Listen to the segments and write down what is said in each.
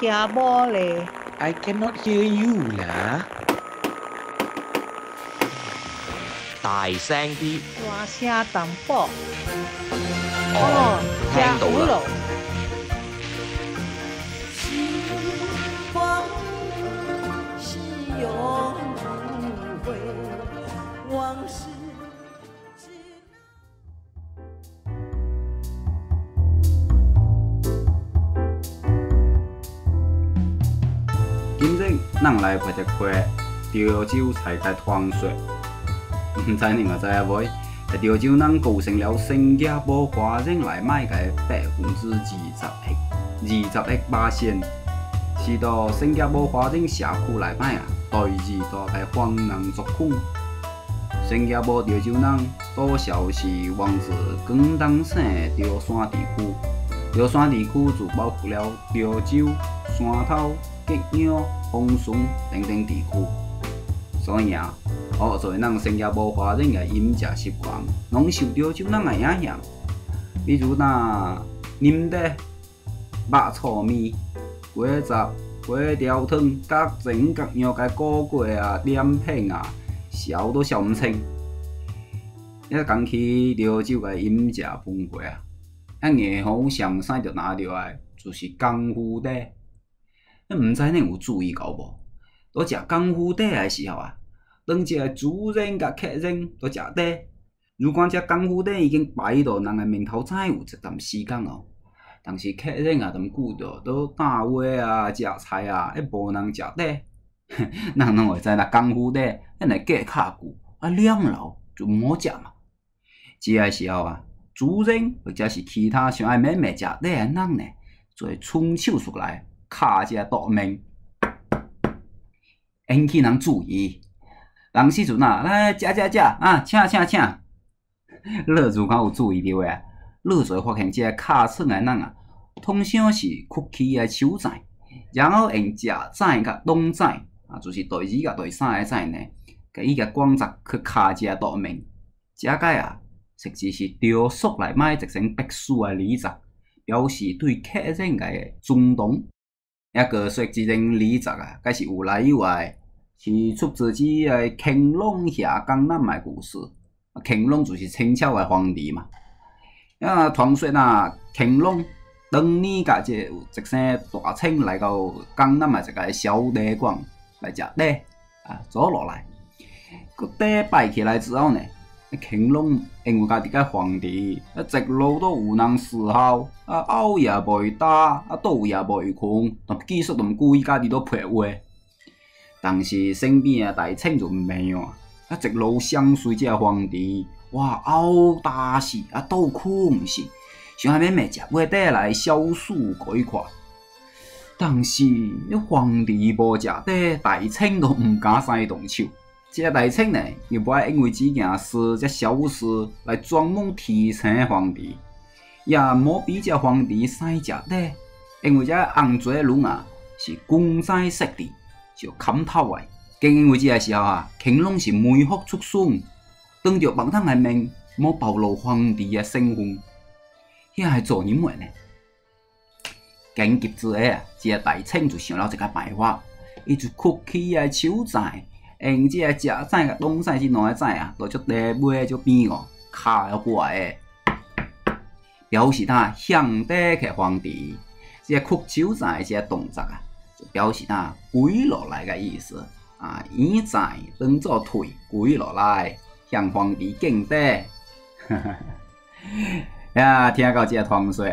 听无咧，I cannot hear you 啦。大聲啲。大聲淡薄。哦，聽到啦。今日咱来拍一拍潮州菜在传说，毋知你嘛知影无？潮州人构成了新加坡华人来买嘅百分之二十的二十的巴仙，是到新加坡华人社区来买啊，第二大嘅华人族群。新加坡潮州人多少是源自广东省潮汕地区，潮汕地区就包括了潮州、汕头、吉阳、红顺等等地区。所以啊，学做咱新加坡华人嘅饮食习惯，拢受潮州人嘅影响。比如那啉茶、肉醋面、鸡杂、鸡条汤、角蒸、角肉嘅果果啊、凉片啊。笑都笑唔清。一讲起潮州嘅饮食文化啊，啊硬好上使着拿着诶，就是功夫茶。啊，毋知恁有注意到无？伫食功夫茶诶时候啊，当一个主人甲客人伫食茶。如果只功夫茶已经摆到人诶面头前有一段时间哦，但是客人啊，踮久着都打话啊、食菜啊，还无人食茶。咱拢会知啦，功夫茶，咱会隔较久，啊两老就毋好食嘛。食诶时候啊，主人或者是其他想爱买卖食茶诶人呢，就会伸手出来，敲一下桌面，引起人注意。人时阵啊，来食食食啊，请请请。老如果有注意到诶，老就会发现即个敲床诶人啊，通常是屈起诶手指，然后用食指甲动指。啊，就是第二甲第三个指呢，甲伊个光泽去卡一下桌面，这个啊，实际是雕塑来买一层白书的礼则，表示对客人嘅尊重。一个说这层礼则啊，该是有来有外，是出自之个乾隆下江南的故事。乾隆就是清朝的皇帝嘛。啊，传说啊，乾隆当年甲这有一声大清来到江南的一个小茶馆。来食茶啊，坐落来，个茶摆起来之后呢，乾隆因为家己个皇帝，啊，一路都有人伺候，啊，熬夜袂打，啊，倒夜袂困，但继续同故意家己都陪话。但是身边啊大清就毋免啊，啊，一路相随这个皇帝，哇，熬打死，啊，倒困死，想要买卖食买茶来消暑可以看。但是，皇帝无食茶，大清都毋敢使动手。这个大清呢，又不爱因为这件事、这小事来专门提醒皇帝，也莫比这皇帝使食茶，因为这红嘴龙啊是公在色地，就砍头的。更因为这个时候啊，乾隆是梅福出孙，当着房堂的面，莫暴露皇帝的身份，遐系做人话呢？紧急之下，这个大清就想了一个办法，伊就屈起个手指，用即个食指甲东西这两个菜啊，都足茶尾足边哦，卡了过来，表示他向底去皇帝。即个屈手指这个动作啊，就表示他跪落来的意思啊，耳仔当做腿跪落来，向皇帝敬礼。呀，听到这个传说。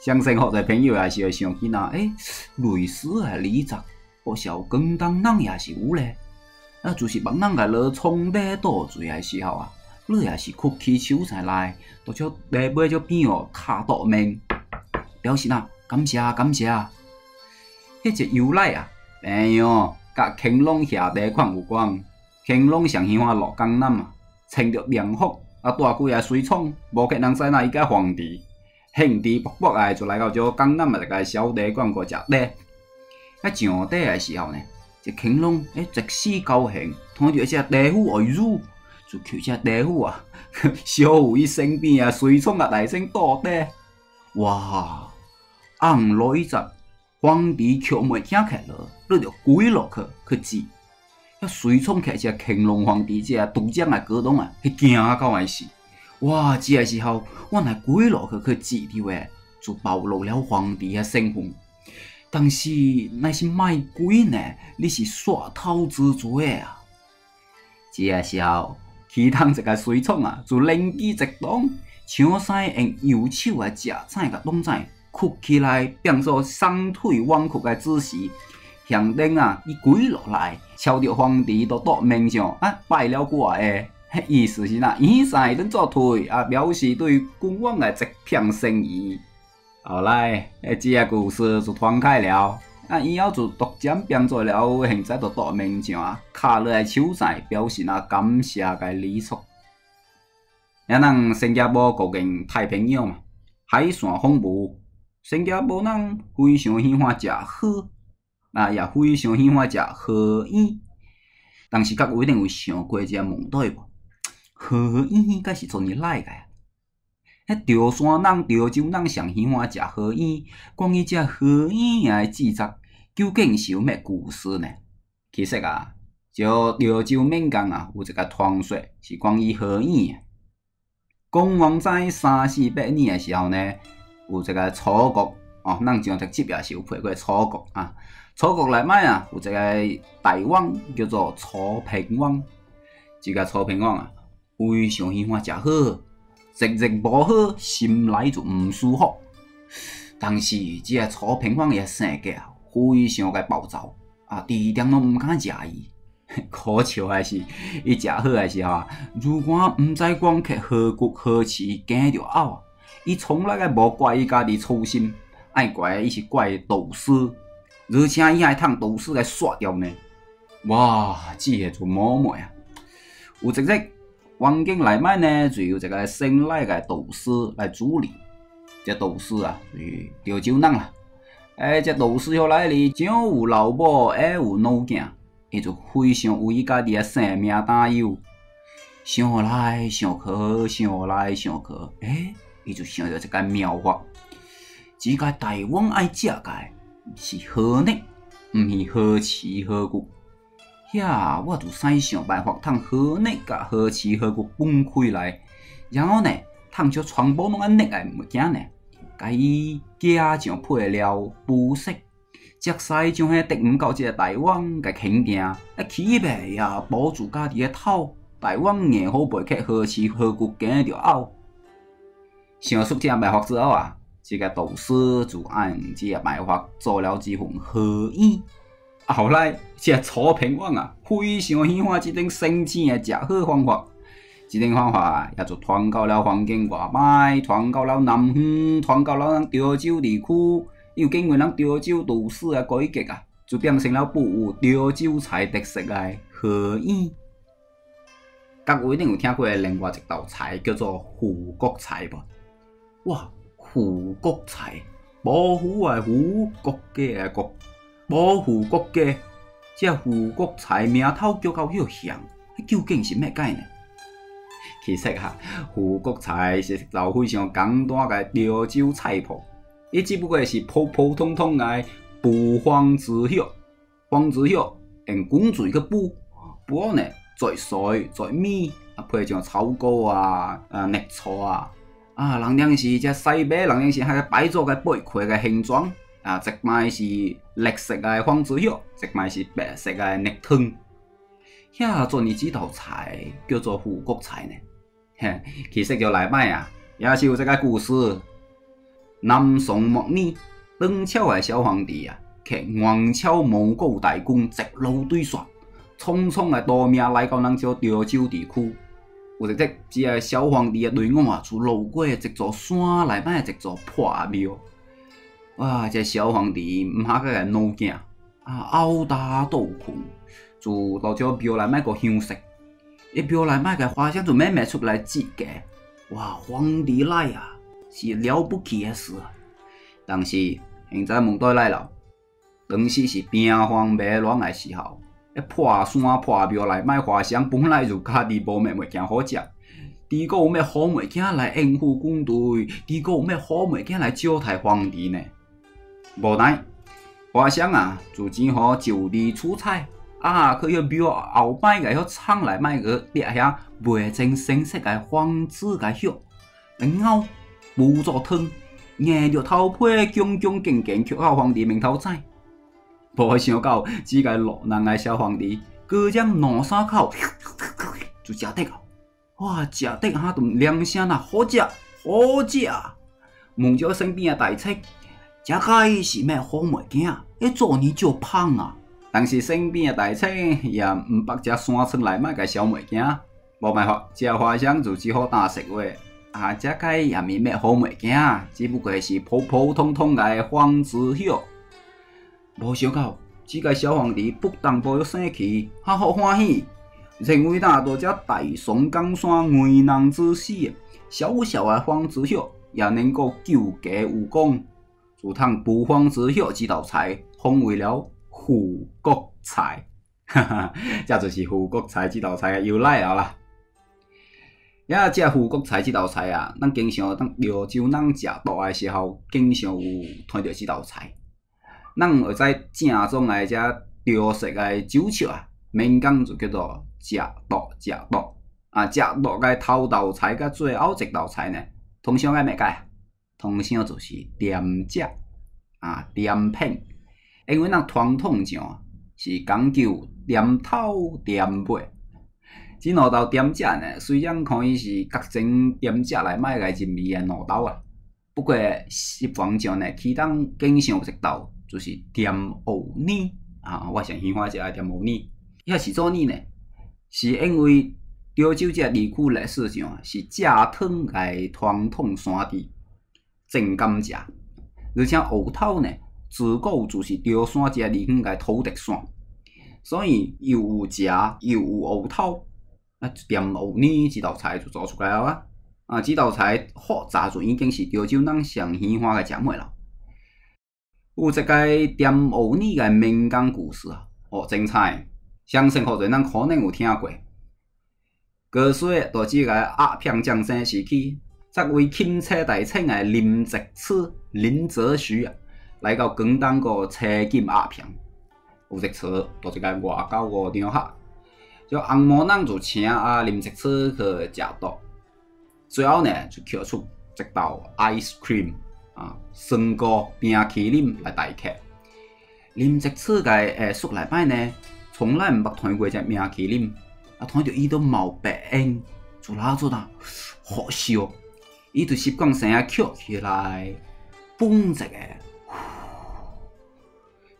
相信好多朋友也是会想起呐，诶，类似的礼则，或是有广东人也是有咧。啊，就是帮人个落冲茶倒水的时候啊，你也是屈起手才来，都叫茶尾就边哦，卡桌面，表示呐感谢感谢。迄只由来啊，朋友甲乾隆下茶款有关。乾隆上喜欢落江南啊，穿着凉服啊，带几个随从，无客人知那伊个皇帝。兴致勃勃诶，就来到这江南诶一个小茶馆去食茶。啊上茶诶时候呢，乾隆诶一时高兴，看到一只茶壶哎呦，就求只茶壶啊，小有伊身边啊随从啊大声倒茶。哇，红落一只皇帝却袂惊起了，你就跪落去去祭。遐随从起只乾隆皇帝只独掌的高堂啊，迄惊啊到爱死。哇！这个时候，我乃跪落去去祭伫话，就暴露了皇帝的身份。但是乃是卖鬼呢？你是耍头之罪啊！这个时候，其他一个随从啊，就灵机一动，抢先用右手的食菜甲拢在屈起来，变作双腿弯曲的姿势，向顶啊一跪落来，朝着皇帝都倒面上啊拜了过来。迄意思是呐，以上等作退啊，表示对君王的一片诚意。后来，诶，这个故事就传开了。啊，以后就独占变做了，现在就大面上啊，卡落来手上，表示啊感谢个礼数。咱人新加坡国境太平洋嘛，海线丰富，新加坡人非常喜欢食鱼，啊，也非常喜欢食河蚶。但是，各位一定有想过一个问题无？河蚶该是从哪来个？迄潮汕人、潮州人上喜欢食河蚶，关于这河蚶的制作，究竟是有咩故事呢？其实啊，就潮州闽江啊，有一个传说，是关于河蚶的。公元在三四百年的时候呢，有一个楚国哦，咱上直接也是有配过楚国啊。楚国内面啊，有一个大王叫做楚平王，这个楚平王啊。非常喜欢食好，食日无好，心内就毋舒服。但是即个楚平王的性格，非常个暴躁，啊，一点拢毋敢食伊。可笑的是，伊食好的时候啊，如果毋知讲去何骨何齿，惊着呕。伊从来个无怪伊家己粗心，爱怪伊是怪道士，而且伊还通道士来刷掉呢。哇，即个就冒昧啊！有一日。环境内面呢，就有一个新来的道士来主理。这道士啊，是潮州人啦。哎，这道士后来哩，上有老母，下有老囝，伊就非常为伊家己的性命担忧。想来想去，想来想去，哎，伊就想到一个妙法。这个大王爱食个是河内，毋是河池河骨。遐，我就使想办法，通好内甲河池河谷分开来，然后呢，通将全部拢安捏个物件呢，甲伊加上配料布色，则使将迄敌毋到即个大王甲肯定，啊起码也保住家己个头，大王硬好背去河池河谷惊着呕。想出这办法之后啊，这个导师就按这个办法做了几份河衣。后来，这楚平王啊，非常喜欢这种省钱的食好方法。这种方法也就传到了环境外卖，传到了南方，传到了咱潮州地区。又经过咱潮州都市的改革啊，就变成了富有潮州菜特色的河蚶。各位一定有听过另外一道菜叫做护国菜吧？哇，护国菜，保护的护，国家的国。保护国家，这护国菜名头叫到遐响，究竟是咩解呢？其实啊，护国菜是一道非常简单的潮州菜谱，伊只不过是普普通通的布黄子肉，黄子肉用滚水去煲，煲呢再水再米，啊配上草果啊、啊绿醋啊，啊，人定是这西北人定是还摆做个八块的形状。啊，一卖是绿色的黄子肉，一卖是白色的肉汤。遐做呢几道菜叫做护国菜呢？嘿，其实就内面啊，也是有这个故事。南宋末年，唐朝的小皇帝啊，去元朝蒙古大军直路对刷，匆匆的夺命来到咱这潮州地区。有一日，这个小皇帝的队伍啊，就路过一座山内面的一座破庙。哇！这小皇帝毋下个个老囝啊，殴打倒困，就到这庙内面个香食，一庙内面个花香就慢慢出来自家。哇！皇帝来啊，是了不起的事啊！但是现在问题来了，当时是兵荒马乱的时候，一破山破庙内面花香本来就家己无咩物件好食，如果有咩好物件来应付军队，如果有咩好物件来招待皇帝呢？无奈，花香啊，自钱互就地取材，啊，去迄庙后摆个迄厂内卖个掠遐未真成色个黄子个肉，然后无做汤，硬着头皮恭恭敬敬曲到皇帝面头前。无想到，只个落难个小皇帝，果将两三口就食得啊！哇，食得哈顿凉声啊，好食，好食！问着身边个大臣，这个是咩好物件？一做你就胖啊！但是身边个大臣也毋捌食山村内卖个小物件，无办法，这花香就只好打实话。啊，这个也咪咩好物件，只不过是普普通通个黄子叶。无想到，这个小皇帝不但无生气，还好欢喜，认为那多只大宋江山危难之死，小小的黄子叶也能够救家无功，就通补黄子肉这道菜封为了护国菜。哈哈，这就是护国菜这道菜的由来啊啦。呀，这护国菜这道菜啊，咱经常当潮州人食多的时候，经常有看到这道菜。咱会知正宗诶，只潮式诶酒笑啊，闽讲就叫做食肚食肚啊，食肚个头道菜甲最后一道菜呢，通常爱咩解？通常就是点食啊，点品。因为咱传统上是讲究点头点尾，即两道点食呢，虽然可以是各种点食来卖个人味诶两道啊，不过习惯上呢，其中经常有一道。就是点藕泥啊！我上喜欢食点藕泥。遐是做呢呢？是因为潮州这地区历史上是食汤诶传统山地正甘蔗，而且芋头呢自古就是潮汕这地区个土特产，所以又有蔗又有芋头，啊点芋泥这道菜就做出来了啊！啊，这道菜复杂就已经是潮州人上喜欢个食物了。有一个点芋泥个民间故事啊，哦，精彩！相信好多人可能有听过。故事在即个鸦片战争时期，作为钦差大臣个林则徐、林则徐啊，来到广东个车金鸦片。有一次，到一个外交个场合，就红毛人就请啊林则徐去食肚，最后呢就取出一道 ice cream。啊，酸果冰淇淋来代客。林则徐个诶，宿内摆呢，从来毋捌听过只冰淇淋，啊，听着伊都冒白烟，做哪做哪，好笑。伊就习惯声啊曲起来，嘣一个，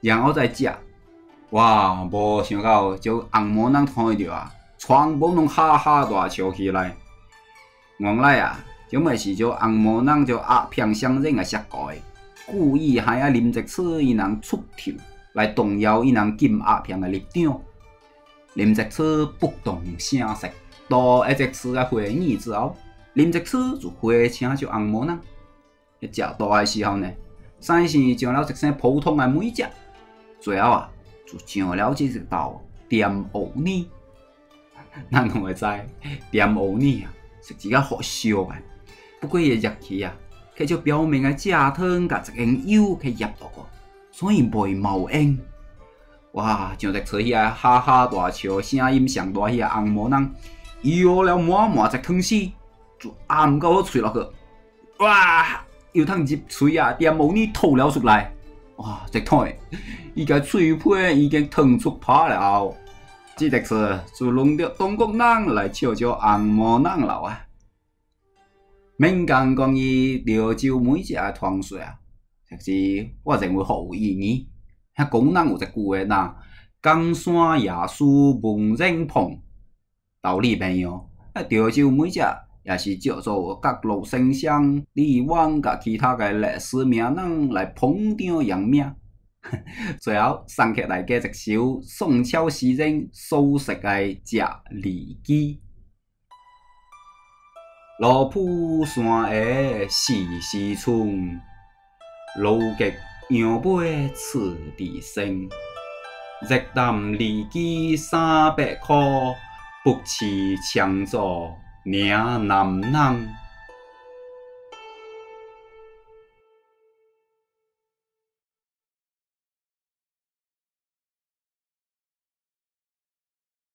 然后再食。哇，无想到就红毛人看着啊，全部拢哈哈大笑起来。原来啊。就咪是叫红毛人就鸦片相认个设计，故意害啊林则次伊人出头来动摇伊人禁鸦片个立场。林则次不动声色，到一只次个会议之后，林则次就回请就红毛人。一食大个时候呢，先是上了一声普通个美食，最后啊就上了这一道点芋泥。咱会知点芋泥啊是一个好烧个。不过伊热气啊，佢就表面个食汤甲一根油去压到过，所以袂冒烟。哇！上在厝遐哈哈大笑，声音上大，遐红毛人摇了满满只汤匙，就按到我吹落去。哇！又通入喙啊，点毛呢吐了出来。哇！只汤，伊个喙皮已经烫出泡了。这个是就轮到中国人来笑笑红毛人了啊！闽讲关于潮州美食的传说啊，就是我认为好有意义。遐讲人有一句话呐：“江山夜书文人碰。”道理平样。啊，潮州美食也是借助各路先生、李王甲其他个历史名人来捧场扬名。最后送给大家一首宋朝诗人苏轼的《食里记》。罗浮山下时时春，路极杨梅次第生。日啖利枝三百颗，不辞强作岭南人。